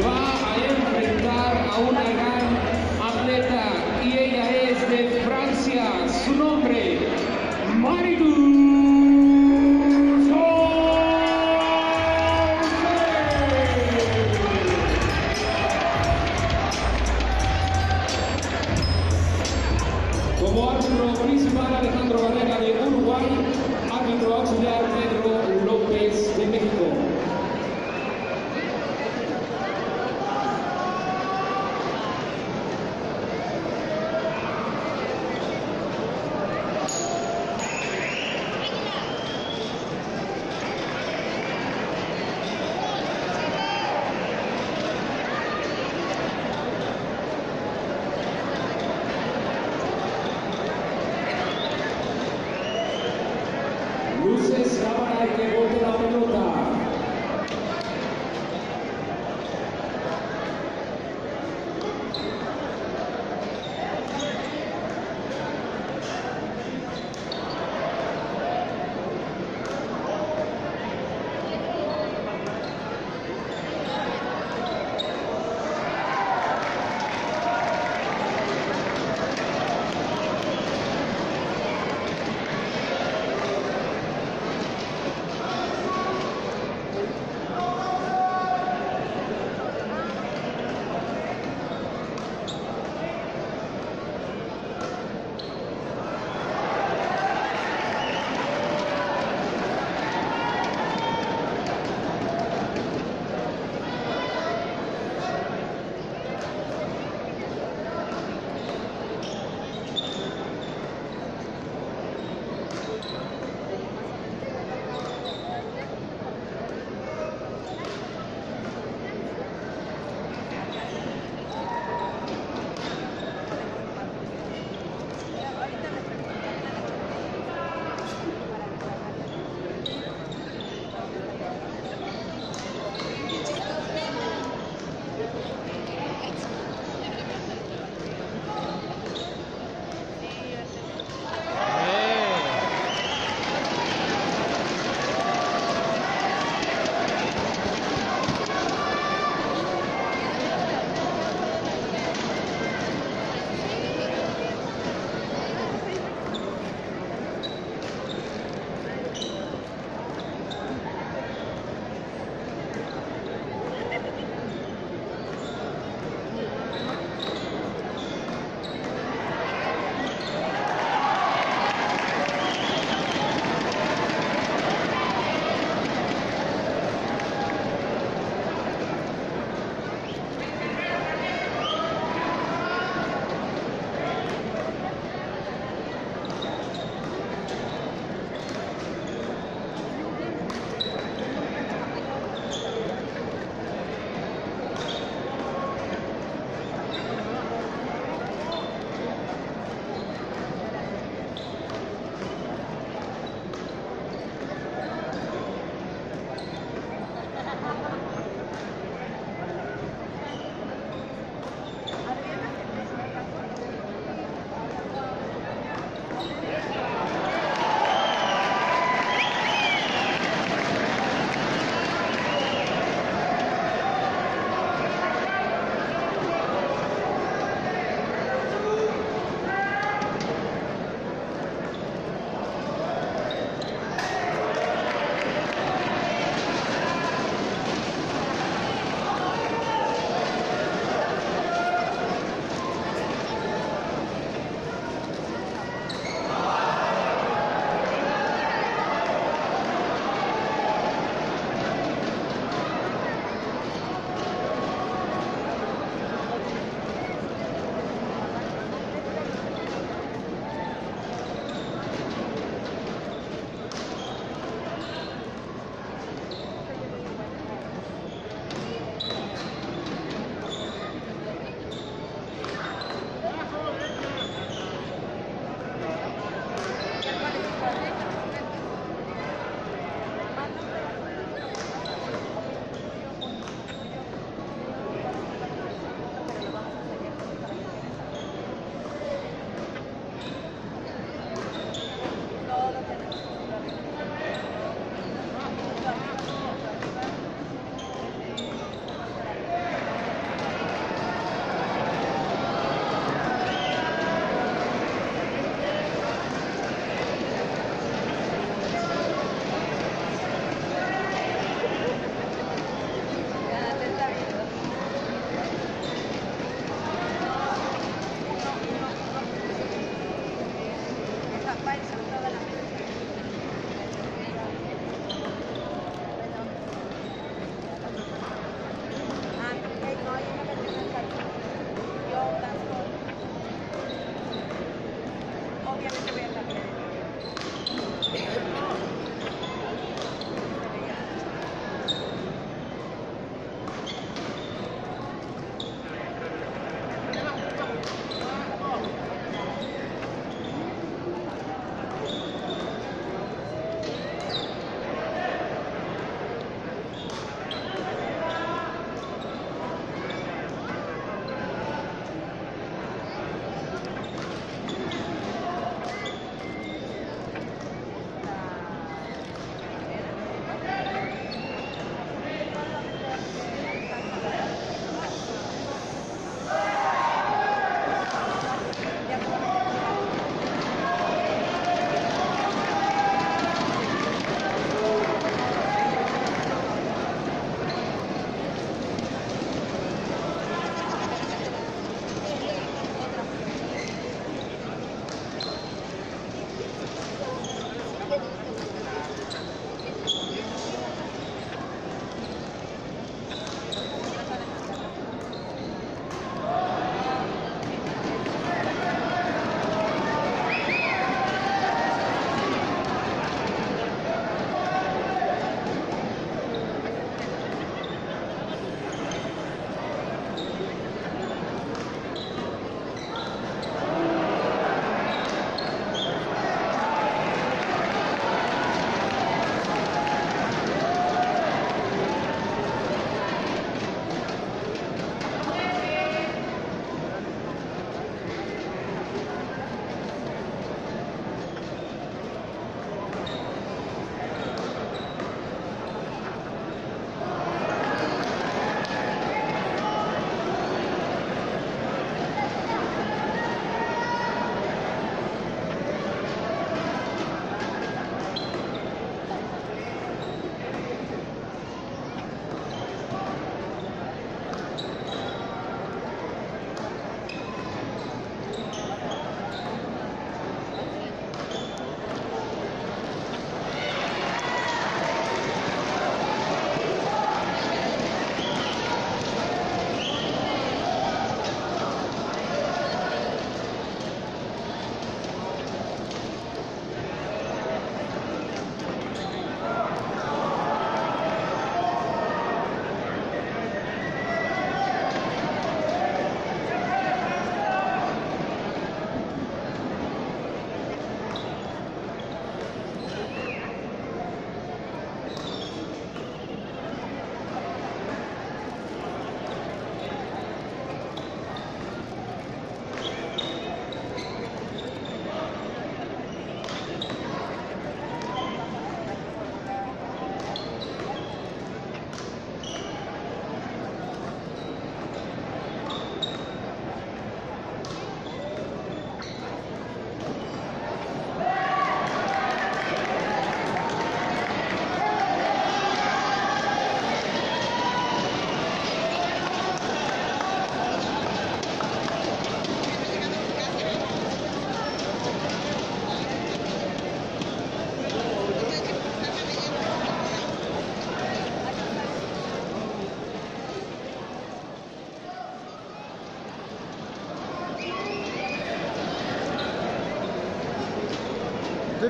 va a enfrentar a una gran atleta y ella es de Francia. Su nombre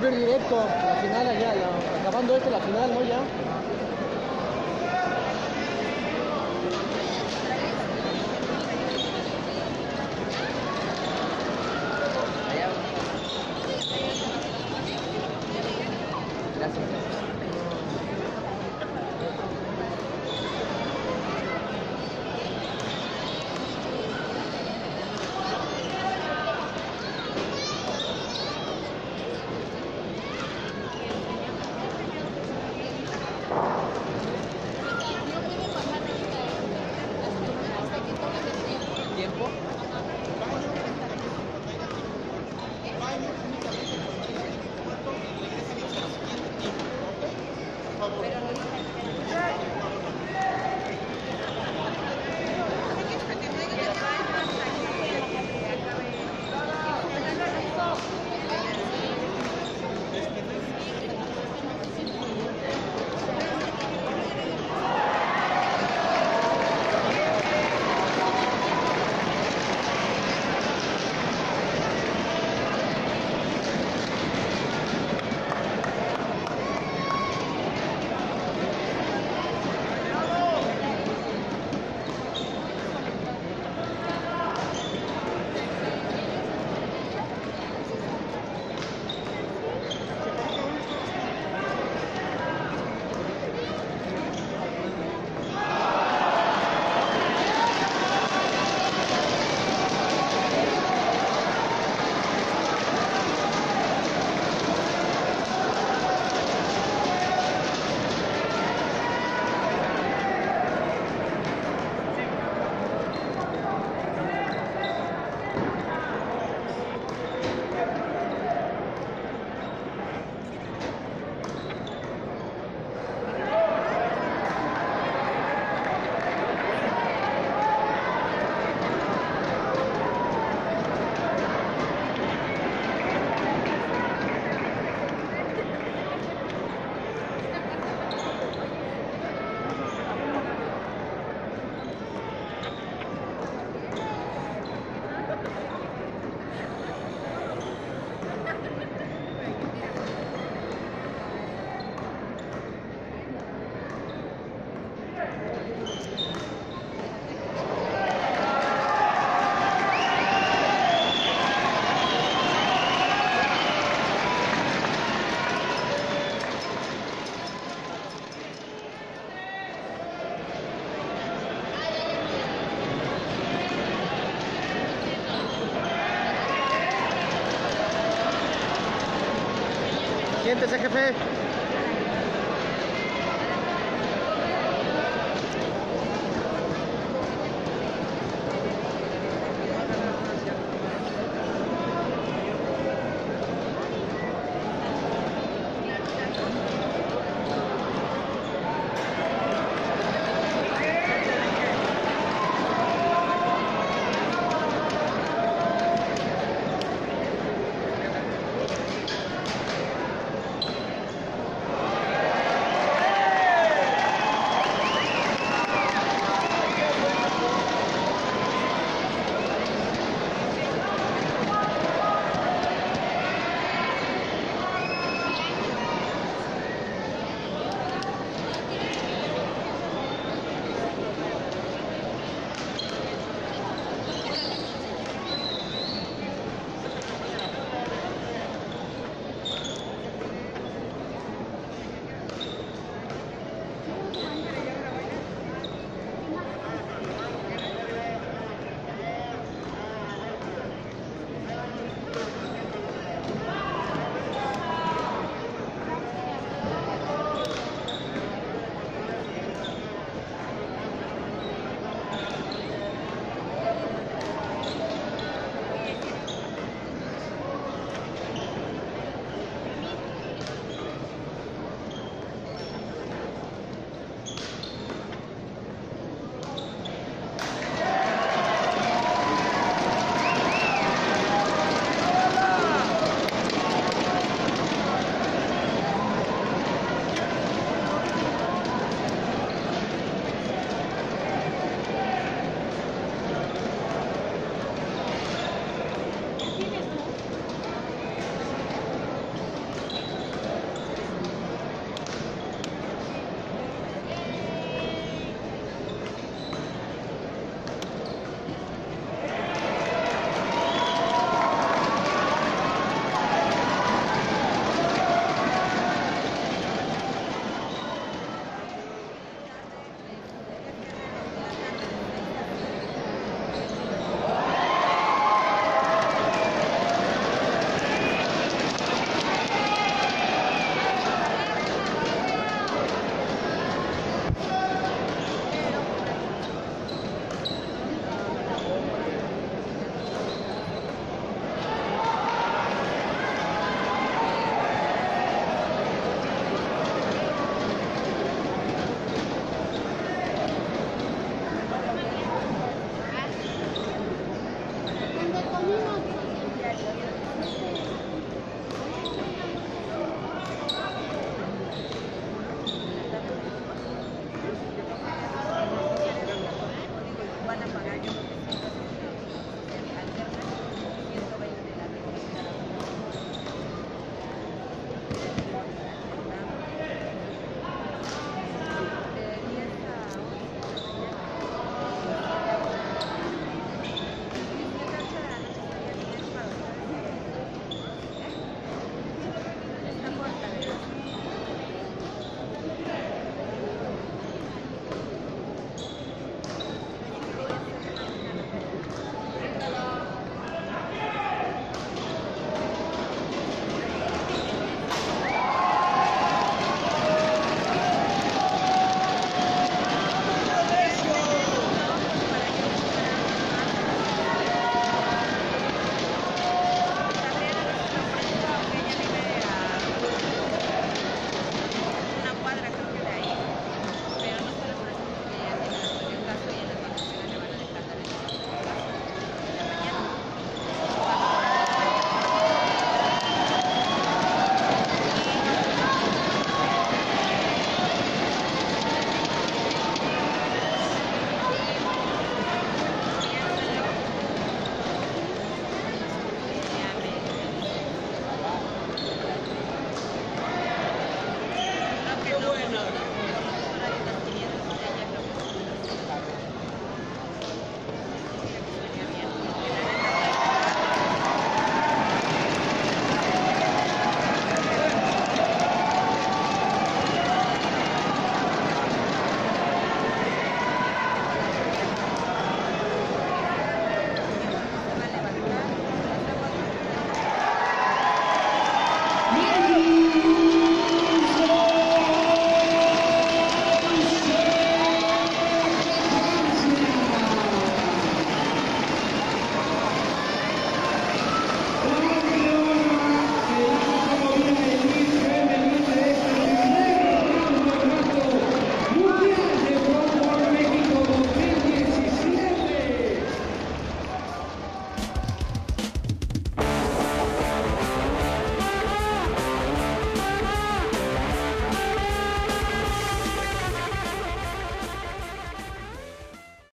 ver directo la final allá, la- acabando este la final, ¿no? Ya. Herkese kafe.